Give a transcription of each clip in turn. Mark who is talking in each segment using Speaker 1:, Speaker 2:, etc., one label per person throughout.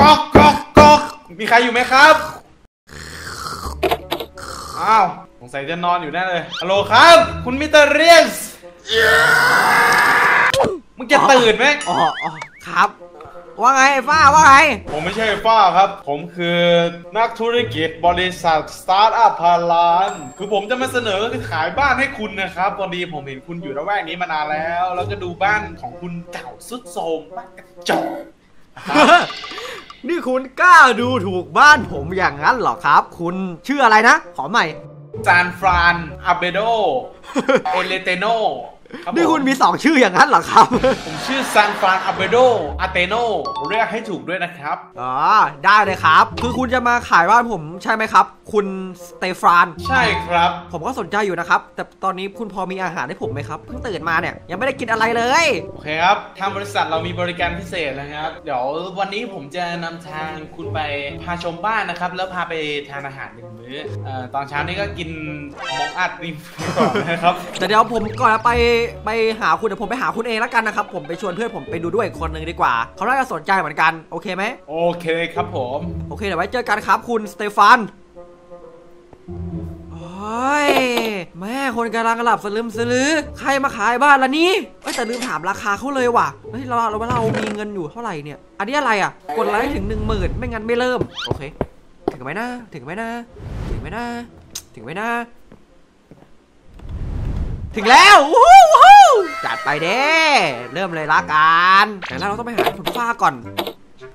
Speaker 1: ก๊อกก๊อกก๊อกมีใครอยู่ไหมครับ อ้าว สงสัยจะนอนอยู่แน่เลย ฮัลโหลครับ คุณมิสเตอร์เรียสมึงจะตื่นไหม
Speaker 2: อ๋ออ๋อครับ ว่าไงไอ้ป้าว่าไง
Speaker 1: ผมไม่ใช่ป้าครับ ผมคือนักธุรกิจบริษัทสตาร์ทอัพพาลาน คือผมจะมาเสนอขายบ้านให้คุณนะครับพอดีผมเห็นคุณอยู่ละแวกนี้มานานแล้ว แล้วก็ดูบ้านของคุณเก่าสุดโทรมบ้านกระจอก
Speaker 2: นี่คุณกล้าดูถูกบ้านผมอย่างนั้นเหรอครับ คุณชื่ออะไรนะ ขอใหม่
Speaker 1: ซานฟรานอาเบโด เอเลเตโน
Speaker 2: นี่คุณ
Speaker 1: ผ
Speaker 2: มีสองชื่ออย่างนั้นเหรอครับ
Speaker 1: ผมชื่อซานฟรานอาเบโดอาเตโนเรียกให้ถูกด้วยนะครับ
Speaker 2: อ๋อ ได้เลยครับ คือคุณจะมาขายบ้านผมใช่ไหมครับ คุณสเตฟาน
Speaker 1: ใช่ครับ
Speaker 2: ผมก็สนใจอยู่นะครับ แต่ตอนนี้คุณพอมีอาหารให้ผมไหมครับ เพิ่งตื่นมาเนี่ย ยังไม่ได้กินอะไรเลย
Speaker 1: โอเคครับ ทางบริษัทเรามีบริการพิเศษนะครับ เดี๋ยววันนี้ผมจะนำทางคุณไปพาชมบ้านนะครับ แล้วพาไปทานอาหารหนึ่งมื้อเอ่อตอนเช้านี้ก็กินมองอัดริมก่อนนะครับ
Speaker 2: แต่เดี๋ยวผมก่อนจะไปไปหาคุณเดี๋ยวผมไปหาคุณเองแล้วกันนะครับผมไปชวนเพื่อนผมไปดูด้วยอีกคนหนึ่งดีกว่า เขาน่าจะสนใจเหมือนกันโอเคไหม
Speaker 1: โอเคครับผม
Speaker 2: โอเคเดี๋ยวไว้เจอกันครับคุณสเตฟานโอ้ยแม่คนกำลังหลับสลืมสลือ ใครมาขายบ้านละนี่เอ้ยแต่ลืมถามราคาเขาเลยว่ะเฮ้ยเราเราเรามีเงินอยู่เท่าไหร่เนี่ย อันนี้อะไรอะ กดไลค์ถึงหนึ่งหมื่นไม่งั้นไม่เริ่ม โอเค ถึงไหมนะ ถึงไหมนะ ถึงไหมนะ ถึงไหมนะ ถึงแล้ววู้วู้จัดไปเด้เริ่มเลยละกันแต่แล้วเราต้องไปหาคุณฟ้าก่อน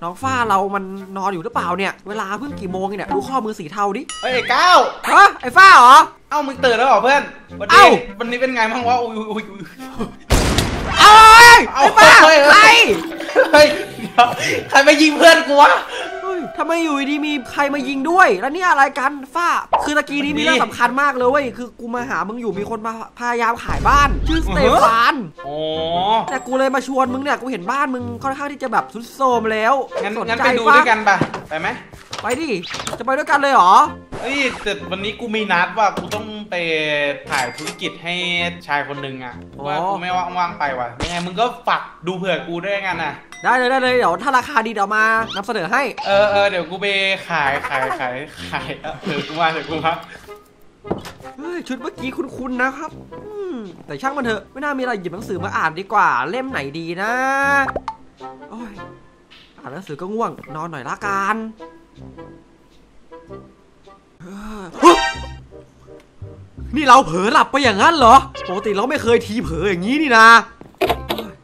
Speaker 2: น้องฟ้าเรามันนอนอยู่หรือเปล่าเนี่ย เวลาเพิ่งกี่โมงเองเนี่ย ดูข้อมือสีเทาดิ
Speaker 1: เฮ้ยไอ้ก้าว
Speaker 2: ฮะไอ้ฟ้าเหรอ
Speaker 1: เอ้ามึงตื่นแล้วเหรอเพื่อนวัน
Speaker 2: เอ้า
Speaker 1: นี้วันนี้เป็นไงบ้างวะอุ้ยอุ้ยอุ้ย
Speaker 2: เอ้ย
Speaker 1: เอ้า
Speaker 2: ไอ้ฟ้า
Speaker 1: เฮ้ย
Speaker 2: ใคร
Speaker 1: เฮ้ยเดี๋ยวใครมายิงเพื่อนกูวะ
Speaker 2: เฮ้ย ทำไมอยู่ดีๆมีใครมายิงด้วย แล้วนี่อะไรกันฟ้า คือตะกี้นี้มีเรื่องสำคัญมากเลยเว้ย คือกูมาหามึงอยู่มีคนมาพยายามขายบ้าน ชื่อสเตฟาน
Speaker 1: อ๋อ
Speaker 2: แต่กูเลยมาชวนมึงเนี่ย กูเห็นบ้านมึงค่อนข้างที่จะแบบสุดโทรมแล้ว
Speaker 1: งั้น
Speaker 2: สน
Speaker 1: งั้น
Speaker 2: ใจ
Speaker 1: ไปดู
Speaker 2: ปะ
Speaker 1: ด้วยกันปะไปไหม
Speaker 2: ไปดิ จะไปด้วยกันเลยเหรอ
Speaker 1: เฮ้ยแต่วันนี้กูมีนัดว่ากูต้องไปถ่ายธุรกิจให้ชายคนหนึ่งอะ
Speaker 2: อ๋อ
Speaker 1: ว่ากูไม่ว่างๆไปว่ะยังไงมึงก็ฝากดูเผื่อกูด้วยกันนะ
Speaker 2: ได้เลยได้เลยเดี๋ยวถ้าราคาดีเดี๋ยวมานำเสนอให้
Speaker 1: เออเออเดี๋ยวกูไปขายขายขายขายเออเออกูมาเดี๋ยวกูมา
Speaker 2: เฮ้ยชุดเมื่อกี้คุ้นๆนะครับอืมแต่ช่างมันเถอะไม่น่ามีอะไรหยิบหนังสือมาอ่านดีกว่า เล่มไหนดีนะโอ้ยอ่านหนังสือก็ง่วง นอนหน่อยละกันเฮ้ย นี่เราเผลอหลับไปอย่างนั้นเหรอ ปกติเราไม่เคยทีเผลออย่างนี้นี่นะ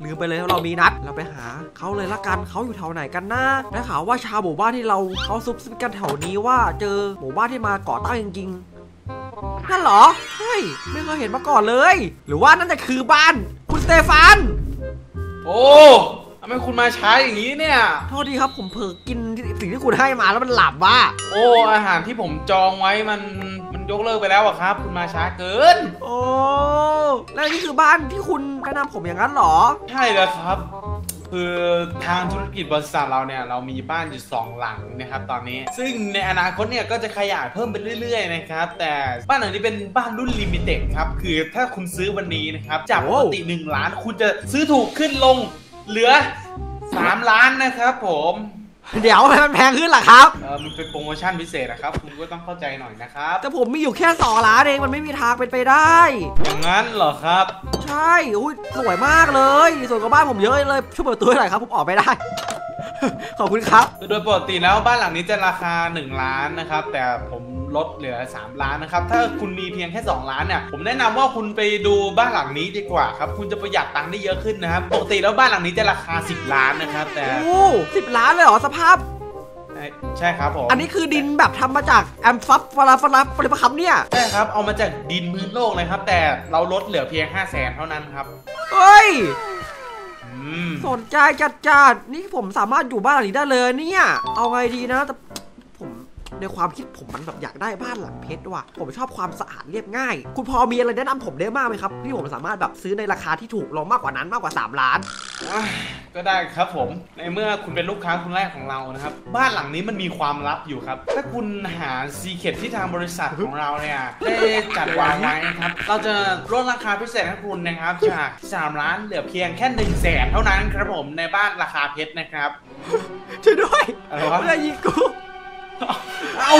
Speaker 2: ลืมไปเลยว่าเรามีนัด เราไปหาเขาเลยละกันเขาอยู่แถวไหนกันนะได้ข่าวว่าชาวหมู่บ้านที่เราเขาซุบซิบกันแถวนี้ว่าเจอหมู่บ้านที่มาก่อตั้งจริงๆนั่นเหรอเฮ้ยไม่เคยเห็นมาก่อนเลย หรือว่านั่นจะคือบ้าน คุณสเตฟาน
Speaker 1: โอ้ ไมคุณมาช้าอย่างนี้เนี่ย
Speaker 2: โทษทีครับผมเผลอกินสิ่งที่คุณให้มาแล้วมันหลับว่ะ
Speaker 1: โอ้อาหารที่ผมจองไว้มันมันยกเลิกไปแล้วอะครับ คุณมาช้าเกิน
Speaker 2: โอ้แล้วนี่คือบ้านที่คุณแนะนำผมอย่างนั้นเหรอ
Speaker 1: ใช่แล้วครับ คือทางธุรกิจบริษัทเราเนี่ย เรามีบ้านอยู่สองหลังนะครับตอนนี้ ซึ่งในอนาคตเนี่ยก็จะขยายเพิ่มไปเรื่อยๆนะครับ แต่บ้านหลังนี้เป็นบ้านรุ่นลิมิเต็ดครับ คือถ้าคุณซื้อวันนี้นะครับ จากปกติ1ล้าน คุณจะซื้อถูกขึ้นลง เหลือ 3 ล้านนะครับผม
Speaker 2: เดี๋ยวทำไมมันแพงขึ้นล่ะครับ
Speaker 1: เออมันเป็นโปรโมชั่นพิเศษนะครับ คุณก็ต้องเข้าใจหน่อยนะครับ
Speaker 2: แต่ผมมีอยู่แค่สองล้านเองมันไม่มีทางเป็นไปได้
Speaker 1: อย่างนั้นเหรอครับ
Speaker 2: ใช่อุ้ยสวยมากเลยสวยกว่าบ้านผมเยอะเลยช่วยเปิดตัวให้หน่อยครับผมออกไม่ได้ ขอบคุณครับ
Speaker 1: โดยปกติแล้วบ้านหลังนี้จะราคา 1 ล้านนะครับ แต่ผม ลดเหลือ 3 ล้านนะครับ ถ้าคุณมีเพียงแค่ 2 ล้านเนี่ยผมแนะนำว่าคุณไปดูบ้านหลังนี้ดีกว่าครับ คุณจะประหยัดตังค์ได้เยอะขึ้นนะครับ ปกติแล้วบ้านหลังนี้จะราคา 10 ล้านนะครับ แต่
Speaker 2: โอ้สิบล้านเลยเหรอสภาพ
Speaker 1: ใช่ครับผม
Speaker 2: อันนี้คือดินแบบทำมาจากแอมฟับฟลาฟลับปริปะครับเนี่ย
Speaker 1: ใช่ครับ เอามาจากดินพื้นโลกเลยครับ แต่เราลดเหลือเพียง 5 0 0แสนเท่านั้นครับ
Speaker 2: เฮ้ย
Speaker 1: อืม
Speaker 2: สนใจจัดจัดๆนี่ผมสามารถอยู่บ้านหลังนี้ได้เลยเนี่ย เอาไงดีนะแต่ผม ในความคิดผมมันแบบอยากได้บ้านหลังเพชรว่ะ ผมชอบความสะอาดเรียบง่าย คุณพอมีอะไรแนะนำผมได้มากไหมครับที่ผมสามารถแบบซื้อในราคาที่ถูกลงมากกว่านั้นมากกว่า 3 ล้าน
Speaker 1: อะก็ได้ครับผม ในเมื่อคุณเป็นลูกค้าคนแรกของเรานะครับ บ้านหลังนี้มันมีความลับอยู่ครับ ถ้าคุณหาซีเคทที่ทางบริษัทของเราเนี่ยได้จัดวางไว้นะครับ เราจะลดราคาพิเศษให้คุณนะครับจาก3ล้านเหลือเพียงแค่1นึ่งแสนเท่านั้นครับผมในบ้านราคาเพชรนะครับ
Speaker 2: ช่วยด้วย
Speaker 1: อะไรวะ
Speaker 2: ไม่ได้ยิงกู เอา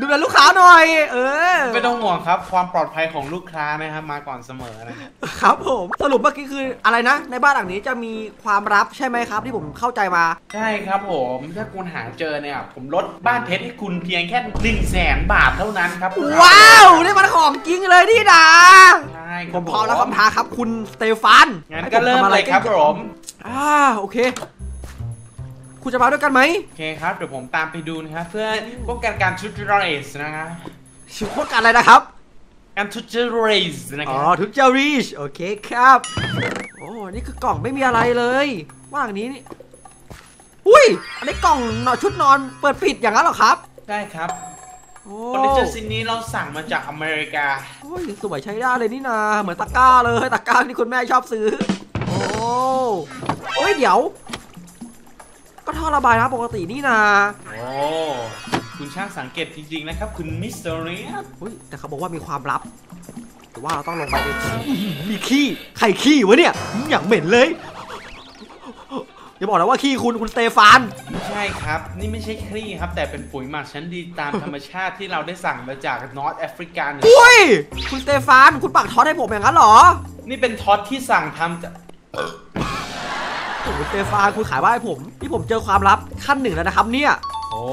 Speaker 2: ดูแลลูกค้าหน่อย เออ
Speaker 1: ไม่ต้องห่วงครับ ความปลอดภัยของลูกค้านะครับมาก่อนเสมอนะครับ
Speaker 2: ครับผม สรุปเมื่อกี้คืออะไรนะ ในบ้านหลังนี้จะมีความลับใช่ไหมครับ ที่ผมเข้าใจมา
Speaker 1: ใช่ครับผมถ้าคุณหาเจอเนี่ย ผมลดบ้านเพชรให้คุณเพียงแค่1นึ่งแสนบาทเท่านั้นครับ
Speaker 2: ว้าวนี่มันของจริงเลยนี่นะ
Speaker 1: ใช่
Speaker 2: ผมพร้อมแล้วคำท้าครับ คุณสเตฟาน
Speaker 1: งั้นก็เริ่มเลยครับผม
Speaker 2: อ่าโอเค คุณจะมาด้วยกันไหม
Speaker 1: โอเคครับเดี๋ยวผมตามไปดูนะครับ เพื่อป้องกันการทุจริตนะครับ
Speaker 2: ชื่อพวกกันอะไรนะครับ
Speaker 1: การทุจริตนะค
Speaker 2: อ๋อ
Speaker 1: รับ
Speaker 2: ทุกเจอรีชโอเคครับโอ้นี่คือกล่องไม่มีอะไรเลยว่าหลังนี้นี่อุ้ยอันนี้กล่องนอนชุดนอนเปิดปิดอย่างนั้นเหรอครับ
Speaker 1: ได้ครับ
Speaker 2: โอ้
Speaker 1: เฟอร์นิเจอร์ชิ้นนี้เราสั่งมาจากอเมริกา
Speaker 2: โอ้ยสวยใช้ได้เลยนี่นาเหมือนตะกร้าเลยตะกร้าที่คุณแม่ชอบซื้อ โอ้โอ้ยเดี๋ยว ก็ท่อระบายน้ำปกตินี่นา
Speaker 1: โอ้คุณช่างสังเกตจริงๆนะครับ คุณมิสเตอร์เรีย
Speaker 2: อุ้ยแต่เขาบอกว่ามีความลับแต่ว่าเราต้องลงไปในมีขี้ใครขี้วะเนี่ยอย่างเหม็นเลยอย่าบอกนะว่าขี้คุณคุณสเตฟาน
Speaker 1: ไม่ใช่ครับ นี่ไม่ใช่คลี่ครับ แต่เป็นปุ๋ยหมักชั้นดีตามธรรมชาติที่เราได้สั่งมาจากนอร์ทแอฟริกาเหนือ
Speaker 2: อุ้ย คุณสเตฟาน คุณปักท็อตให้ผมอย่างนั้นเหรอ
Speaker 1: นี่เป็นท็อตที่สั่งทำจาก
Speaker 2: โอ้โหส เตฟานคุณขายบ้านให้ผมนี่ผมเจอความลับขั้นหนึ่งแล้วนะครับเนี่ย
Speaker 1: โอ้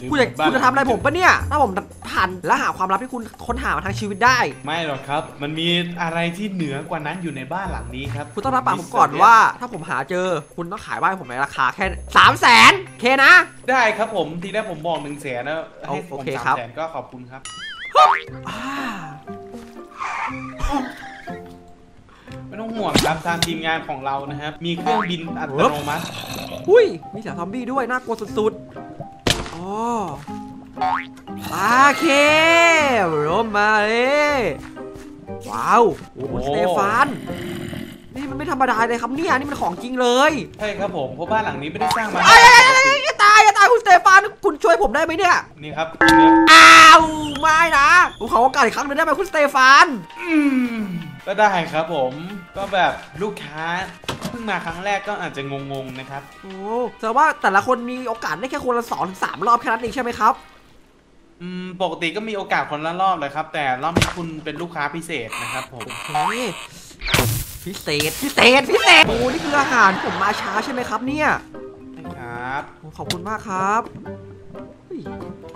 Speaker 1: ดู
Speaker 2: คุณจะ
Speaker 1: บ้าน
Speaker 2: คุณจะทำอะไรผมปะเนี่ย ถ้าผมผ่านและหาความลับที่คุณค้นหามาทางชีวิตได้
Speaker 1: ไม่หรอกครับ มันมีอะไรที่เหนือกว่านั้นอยู่ในบ้านหลังนี้ครับ
Speaker 2: คุณต้องรับปากผมก่อนว่า ถ้าผมหาเจอ คุณต้องขายบ้านให้ผมในราคาแค่สามแสนเคนะ
Speaker 1: ได้ครับผม ทีแรกผมบอกหนึ่งแสนนะให้ผ
Speaker 2: โอ
Speaker 1: ม
Speaker 2: เค
Speaker 1: สาม
Speaker 2: ครับ
Speaker 1: แสนก็ขอบคุณครับ
Speaker 2: อ่า
Speaker 1: ไม่ต้องห่วงครับทางทีมงานของเรานะครับ มีเครื่องบินอัตโนมัติ
Speaker 2: อุ้ย มีเสียงซอมบี้ด้วยน่ากลัวสุดๆอ๋อโอเครมมาเลยว้าว โอ้โหสเตฟานนี่มันไม่ธรรมดาเลยครับเนี่ยนี่มันของจริงเลย
Speaker 1: ใช่ครับผมเพราะบ้านหลังนี้ไม่ได้สร้างมา
Speaker 2: ไอ้ไอ้ไอ้ไอ้อย่าตายอย่าตายคุณสเตฟานคุณช่วยผมได้ไหมเนี่ย
Speaker 1: นี่ครับเนื้อ
Speaker 2: อ้าวไม่นะผมขอโอกาสอีกครั้งหนึงได้ไหมคุณสเตฟาน
Speaker 1: อืมก็ได้ครับผม ก็แบบลูกค้าเพิ่งมาครั้งแรกก็อาจจะงงๆนะครับ
Speaker 2: โอ้แต่ว่าแต่ละคนมีโอกาสได้แค่คนละสองถึงสามรอบแค่นั้นเองใช่ไหมครับ
Speaker 1: อืมปกติก็มีโอกาสคนละรอบเลยครับ แต่รอบนี้คุณเป็นลูกค้าพิเศษนะครับผม
Speaker 2: เฮ้ยพิเศษพิเศษพิเศษโอ้นี่คืออาหารที่ผมมาช้าใช่ไหมครับเนี่ย
Speaker 1: นะครับ
Speaker 2: โอ้ขอบคุณมากครับเฮ้ย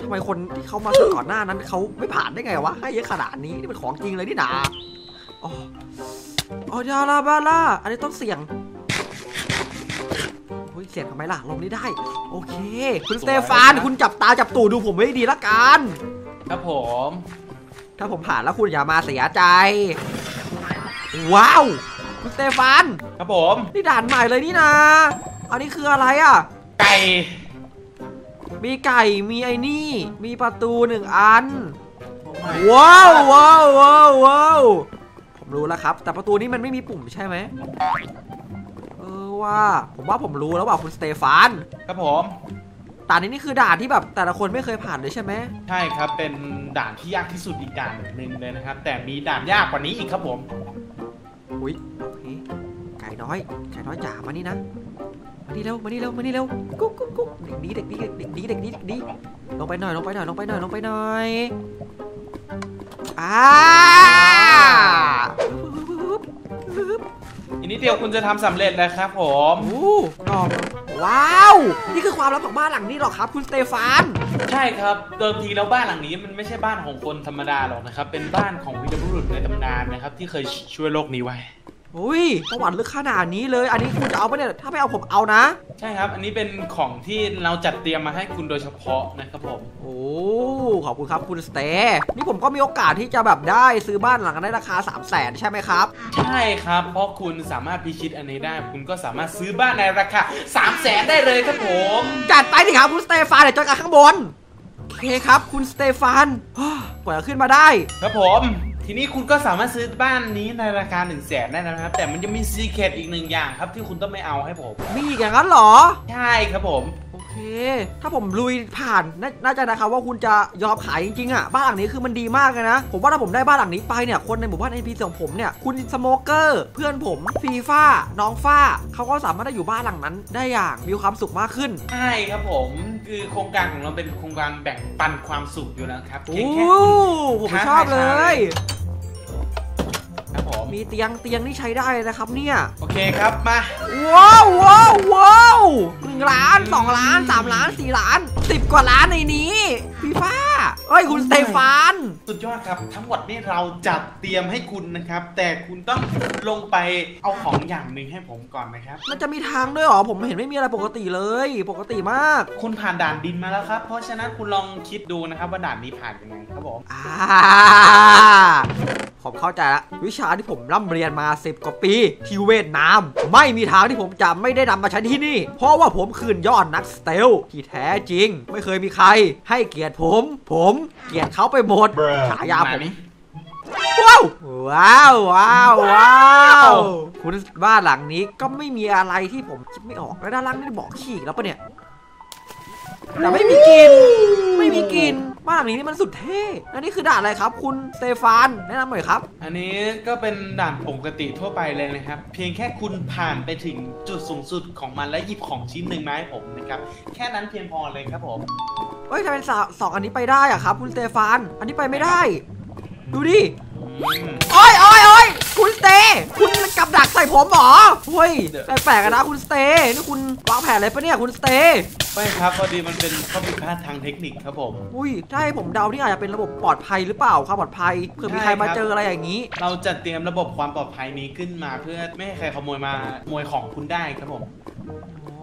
Speaker 2: ทำไมคนที่เขามาซื้อก่อนหน้านั้นเขาไม่ผ่านได้ไงวะให้เยอะขนาดนี้นี่เป็นของจริงเลยนี่นาอ๋อ อ๋อยาลาบาล่าอันนี้ต้องเสี่ยงเฮ้ยเสี่ยงทำไมล่ะลงนี้ได้ โอเค คุณสเตฟานคุณจับตาจับตูดดูผมไว้ให้ดีละกัน
Speaker 1: ครับผม
Speaker 2: ถ้าผมผ่านแล้วคุณอย่ามาเสียใจ ว้าว คุณสเตฟาน
Speaker 1: ครับผม
Speaker 2: นี่ด่านใหม่เลยนี่นะ อันนี้คืออะไรอะ
Speaker 1: ไก่
Speaker 2: มีไก่ มีไอ้นี่ มีประตูหนึ่งอัน ว้าวว้าวว้าวว้าว ผมรู้แล้วครับ แต่ประตูนี้มันไม่มีปุ่มใช่ไหมเออว่าผมว่าผมรู้แล้วว่าคุณสเตฟาน
Speaker 1: ครับผม
Speaker 2: ด่านนี้นี่คือด่านที่แบบแต่ละคนไม่เคยผ่านเลยใช่ไหม
Speaker 1: ใช่ครับเป็นด่านที่ยากที่สุดอีกด่านหนึ่งเลยนะครับ แต่มีด่านยากกว่านี้อีกครับผม
Speaker 2: อุ้ยโอเคไก่น้อยไก่น้อยจ๋ามานี่นะมานี่เร็วมานี่เร็วมานี่เร็วกุ๊กกุ๊กกุ๊กเด็กดีเด็กดีเด็กดีเด็กดีเด็กดีลงไปหน่อยลงไปหน่อยลงไปหน่อยลงไปหน่อย อ่า
Speaker 1: อีกนิดเดียวคุณจะทำสำเร็จแล้วครับผม
Speaker 2: โอ้ดอกว้าว นี่คือความลับของบ้านหลังนี้หรอครับ คุณสเตฟาน
Speaker 1: ใช่ครับ เดิมทีแล้วบ้านหลังนี้มันไม่ใช่บ้านของคนธรรมดาหรอกนะครับ เป็นบ้านของวีรบุรุษในตำนานนะครับ ที่เคยช่วยโลกนี้ไว้
Speaker 2: อุ้ยประวัติลึกขนาดนี้เลย อันนี้คุณจะเอาปะเนี่ย ถ้าไม่เอาผมเอานะ
Speaker 1: ใช่ครับ อันนี้เป็นของที่เราจัดเตรียมมาให้คุณโดยเฉพาะนะครับผม
Speaker 2: โอ้ ขอบคุณครับคุณสเตย์นี่ผมก็มีโอกาสที่จะแบบได้ซื้อบ้านหลังนั้นได้ราคา 3 0 0แสนใช่ไหมครับ
Speaker 1: ใช่ครับ เพราะคุณสามารถพิชิตอันนี้ได้ คุณก็สามารถซื้อบ้านในราคา 3 0 0แสนได้เลยครับผม
Speaker 2: จัดไปดิครับคุณสเตฟานเดี๋ยวเจอกันข้างบนเคครับ คุณสเตฟานฮ่ากว่าจะขึ้นมาได้
Speaker 1: ครับผม ทีนี้คุณก็สามารถซื้อบ้านนี้ในราคา1นึ่งแสนได้นะครับ แต่มันจะมีซีเครตอีกหนึ่งอย่างครับที่คุณต้องไม่เอาให้ผม
Speaker 2: มีอีกอย่างนั้นเหรอ
Speaker 1: ใช่ครับผม
Speaker 2: โอเค ถ้าผมลุยผ่านนาน่าจะนะครับว่าคุณจะยอมขายจริงๆอะ บ้านหลังนี้คือมันดีมากเลยนะ ผมว่าถ้าผมได้บ้านหลังนี้ไปเนี่ย คนในหมู่บ้าน NPC ของผมเนี่ย คุณสโมเกอร์ เพื่อนผม ฟีฟ่าน้องฟ้า เขาก็สามารถได้อยู่บ้านหลังนั้น ได้อย่างมีความสุขมากขึ้น
Speaker 1: ใช่ครับผม คือโครงการของเราเป็นโครงการแบ่งปันความสุขอยู่นะครับ
Speaker 2: โอ้
Speaker 1: เพียงแค่คุณ
Speaker 2: ผม
Speaker 1: ท้า
Speaker 2: ชอบ
Speaker 1: ทาย
Speaker 2: เล
Speaker 1: ชาเลยย ครับผม
Speaker 2: มีเตียงเตียงนี่ใช้ได้เลยนะครับเนี่ย
Speaker 1: โอเคครับมา
Speaker 2: ว้าวว้าวว้าวหนึ่งล้านสองล้านสามล้านสี่ล้านสิบกว่าล้านในนี้ฟีฟ่าเอ้ยคุณสเตฟาน
Speaker 1: สุดยอดครับทั้งหมดนี่เราจัดเตรียมให้คุณนะครับ แต่คุณต้องลงไปเอาของอย่างหนึ่งให้ผมก่อนนะครับ
Speaker 2: มันจะมีทางด้วยเหรอผมเห็นไม่มีอะไรปกติเลย ปกติมาก
Speaker 1: คุณผ่านด่านดินมาแล้วครับ เพราะฉะนั้นคุณลองคิดดูนะครับว่าด่านนี้ผ่านยังไงครับผม
Speaker 2: อ่าผมเข้าใจละวิชาที่ผมร่ำเรียนมา 10 กว่าปีที่เวียดนาม ไม่มีทางที่ผมจะไม่ได้นำมาใช้ที่นี่ เพราะว่าผมคืนยอดนักสเตลที่แท้จริง ไม่เคยมีใคร ให้เกียรติผม ผมเกลียดเขาไปหมดฉายาผมว้าวว้าวว้าวว้าวคุณบ้านหลังนี้ก็ไม่มีอะไรที่ผมคิดไม่ออกแล้วด้านล่างนี่บอกขี้อีกแล้วปะเนี่ยแต่ไม่มีกลินไม่มี กลินบ้านหลังนี้นี่มันสุดเท่แล้วนี่คือด่านอะไรครับ คุณสเตฟานแนะนำหน่อยครับ
Speaker 1: อันนี้ก็เป็นด่านปกติทั่วไปเลยนะครับ เพียงแค่คุณผ่านไปถึงจุดสูงสุดของมันและหยิบของชิ้นหนึ่งมาให้ผมนะครับ แค่นั้นเพียงพอเลยครับผม
Speaker 2: เฮ้ยทำไมสาสองอันนี้ไปได้อะครับ คุณสเตฟาน อันนี้ไปไม่ได้ ดูดิ
Speaker 1: อืม
Speaker 2: โอ้ยโอ้ยโอ้ยคุณสเตย์คุณกับดักใส่ผมเหรอเฮ้ยแปลกๆอะนะคุณสเตย์นี่คุณวางแผนอะไรปะเนี่ยคุณสเตย์
Speaker 1: ไม่ครับพอดีมันเป็นข้อผิดพลาดทางเทคนิคครับผม
Speaker 2: อุ้ยถ้าให้ผมเดานี่อาจจะเป็นระบบปลอดภัยหรือเปล่าความปลอดภัยเผื่อมีใครมาเจออะไรอย่างนี้
Speaker 1: เราจัดเตรียมระบบความปลอดภัยนี้ขึ้นมาเพื่อไม่ให้ใครขโมยมาขโมยของคุณได้ครับผม
Speaker 2: โอ้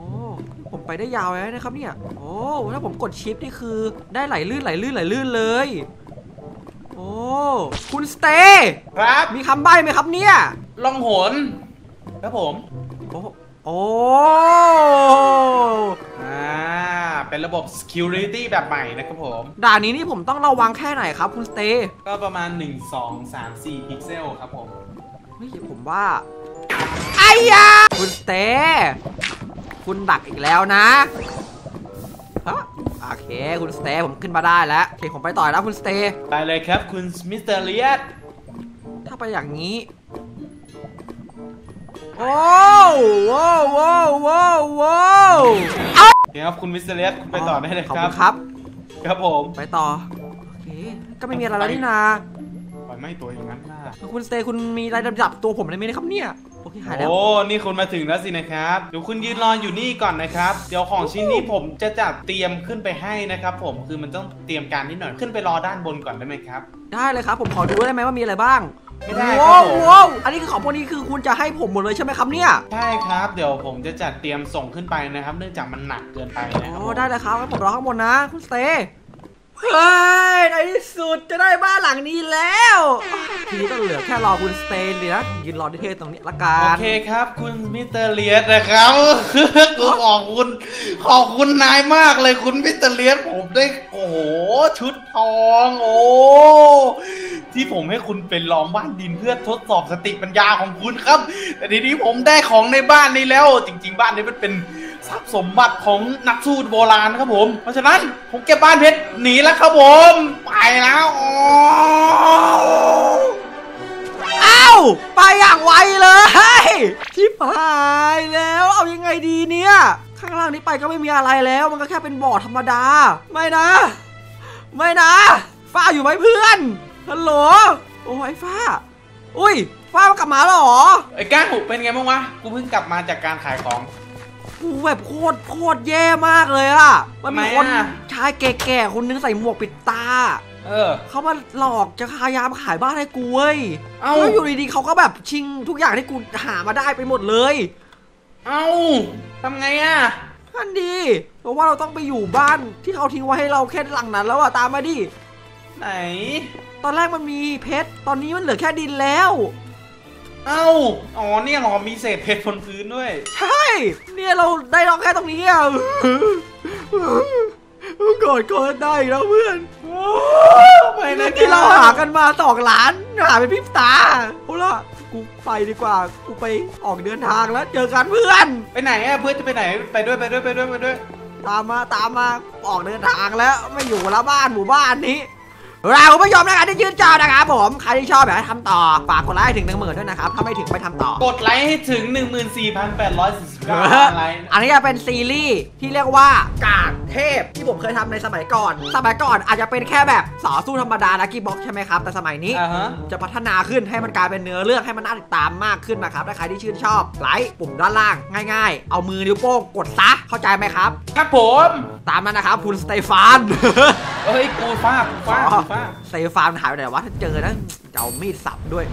Speaker 2: ผมไปได้ยาวเลยนะครับเนี่ย โอ้ ถ้าผมกดชิปนี่คือได้ไหลลื่นไหลลื่นไหลลื่นเลย โอ้ คุณสเตย์
Speaker 1: ครับ
Speaker 2: มีคำใบ้ไหมครับเนี่ย
Speaker 1: ลองหนครับผม
Speaker 2: โอ้ โอ้
Speaker 1: อ่า เป็นระบบ security แบบใหม่นะครับผม
Speaker 2: ด่านนี้นี่ผมต้องระวังแค่ไหนครับ คุณสเตย์
Speaker 1: ก็ประมาณ 1 2 3 4 พิกเซลครับผม
Speaker 2: เฮ้ยผมว่าไอ้ยาคุณสเตย์คุณดักอีกแล้วนะฮะ โอเค คุณสเตย์ผมขึ้นมาได้แล้วโอเคผมไปต่อแล้วคุณสเตย์
Speaker 1: ไปเลยครับคุณมิสเตอร์เลียส
Speaker 2: ถ้าไปอย่างนี้โอ้โว้วโว้วโว้วโว้ว
Speaker 1: เดี๋ยวครับคุณมิสเตอร์เลียสไปต่อได้เลย
Speaker 2: ขอบ
Speaker 1: ครั
Speaker 2: คุ
Speaker 1: บ
Speaker 2: ณครับ
Speaker 1: ครับผม
Speaker 2: ไปต่อโอเคก็ไม่มีอะไรแล้วนี่นา
Speaker 1: ปล่อยไม่ตัวอย่างนั้นนะ
Speaker 2: คุณสเตย์คุณมีอะไรดับตัวผมเลยไหมครับเนี่ย โอเคหายแล้ว
Speaker 1: โอ้ นี่คุณมาถึงแล้วสินะครับเดี๋ยวคุณยืนรออยู่นี่ก่อนนะครับ เดี๋ยวของชิ้นนี้ผมจะจัดเตรียมขึ้นไปให้นะครับผม คือมันต้องเตรียมการนิดหน่อย ขึ้นไปรอด้านบนก่อนได้ไหมครับ
Speaker 2: ได้เลยครับ ผมขอดูได้ไหมว่ามีอะไรบ้าง
Speaker 1: ไม่ได้ครับ
Speaker 2: ว้าว
Speaker 1: ผม
Speaker 2: ว้าวอันนี้คือของพวกนี้คือคุณจะให้ผมหมดเลยใช่ไหมครับเนี่ย
Speaker 1: ใช่ครับ เดี๋ยวผมจะจัดเตรียมส่งขึ้นไปนะครับ เนื่องจากมันหนักเกินไปนะค
Speaker 2: อ๋
Speaker 1: รับ
Speaker 2: อ
Speaker 1: ผม
Speaker 2: ได้เลยครับงั้นผมรอข้างบนนะ คุณสเตย์ เฮ้ยในที่สุดจะได้บ้านหลังนี้แล้ว ทีนี้ก็เหลือแค่รอคุณสเตย์เลยนะยืนรอที่เทศตรงนี้ละกัน
Speaker 1: โอเคครับคุณมิสเตอร์เลียสนะครับคือขอบคุณขอบคุณนายมากเลยคุณมิสเตอร์เลียสผมได้โอ้โหชุดทองโอ้ที่ผมให้คุณเป็นล้อมบ้านดินเพื่อทดสอบสติปัญญาของคุณครับแต่ทีนี้ผมได้ของในบ้านนี้แล้ว จริง ๆ บ้านนี้มันเป็น ทรัพย์สมบัติของนักสู้โบราณครับผม เพราะฉะนั้นผมเก็บบ้านเพชรหนีแล้วครับผม ไปแล้วอ๋อ
Speaker 2: อ้าวไปอย่างไวเลยชิบหายแล้วเอายังไงดีเนี่ย ข้างล่างนี้ไปก็ไม่มีอะไรแล้ว มันก็แค่เป็นบ่อธรรมดา ไม่นะ ไม่นะฟ้าอยู่ไหมเพื่อนฮัลโหลโอ้ยฟ้า อุ้ยฟ้ามากลับมาแล้วเหรอ
Speaker 1: ไอ้ก้าวเป็นไงบ้างวะ กูเพิ่งกลับมาจากการขายของ
Speaker 2: กูแบบโคตรโคตรแย่มากเลยอะมันมี
Speaker 1: ทำไม
Speaker 2: คน
Speaker 1: อะ
Speaker 2: ชายแก่ๆคนนึงใส่หมวกปิดตา
Speaker 1: เออ
Speaker 2: เขามาหลอกจะพยายามขายบ้านให้กูเว้ย
Speaker 1: เอ้า
Speaker 2: แล้วอยู่ดีๆเขาก็แบบชิงทุกอย่างที่กูหามาได้ไปหมดเลย
Speaker 1: เอ้าทำไงอะ
Speaker 2: นั่นดีเพราะว่าเราต้องไปอยู่บ้านที่เขาทิ้งไว้ให้เราแค่หลังนั้นแล้วอะตามมาดิ
Speaker 1: ไหน
Speaker 2: ตอนแรกมันมีเพชร ตอนนี้มันเหลือแค่ดินแล้ว
Speaker 1: เอ้า อ๋อเนี่ยเหรอมีเศษเพชรบนพื้นด้วย
Speaker 2: ใช่ เนี่ยเราได้ลองแค่ตรงนี้อะกดกดได้อีกแล้วเพื่อน
Speaker 1: ไม่นะ
Speaker 2: ที่เราหากันมาสองล้าน หาเป็นพริบตาเอาละกูไปดีกว่า กูไปออกเดินทางแล้ว เจอกันเพื่อน
Speaker 1: ไปไหนอะเพื่อนจะไปไหน ไปด้วยไปด้วยไปด้วยไปด้วย
Speaker 2: ตามมาตามมาออกเดินทางแล้วไม่อยู่แล้วบ้านหมู่บ้านนี้ เราคุณผู้ชมนะครับที่ชื่นชอบนะครับผมใครที่ชอบอยากให้ทำต่อฝากกดไลค์ให้ถึงหนึ่งหมื่นด้วยนะครับถ้าไม่ถึงไม่ทำต่อ
Speaker 1: กดไลค์ให้ถึง 14,849ไลค์
Speaker 2: อันนี้จะเป็นซีรีส์ที่เรียกว่ากาดเทพที่ผมเคยทำในสมัยก่อน สมัยก่อนอาจจะเป็นแค่แบบต่อสู้ธรรมดา lucky block ใช่ไหมครับแต่สมัยนี้
Speaker 1: อ่าฮะ
Speaker 2: จะพัฒนาขึ้นให้มันกลายเป็นเนื้อเรื่องให้มันน่าติดตามมากขึ้นนะครับถ้าใครที่ชื่นชอบไลค์ปุ่มด้านล่างง่าย ๆ เอามือนิ้วโป้งกดซะเข้าใจไหมครับ
Speaker 1: ครับผม
Speaker 2: ตามนั้นนะครับคุณสเตฟาน
Speaker 1: เอ้ยกูฟาดกูฟาดกูฟาด
Speaker 2: สเตฟานหายไปไหนวะถ้าเจอนะจะเอามีดสับด้วย